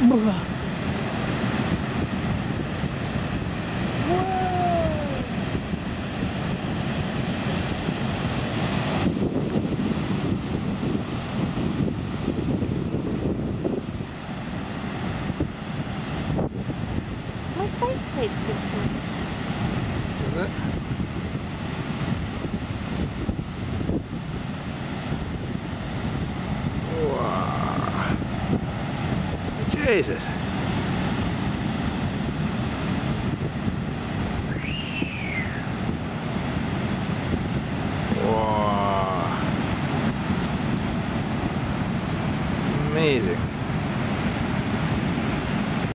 My face tastes different. Is it? Jesus. Wow. Amazing.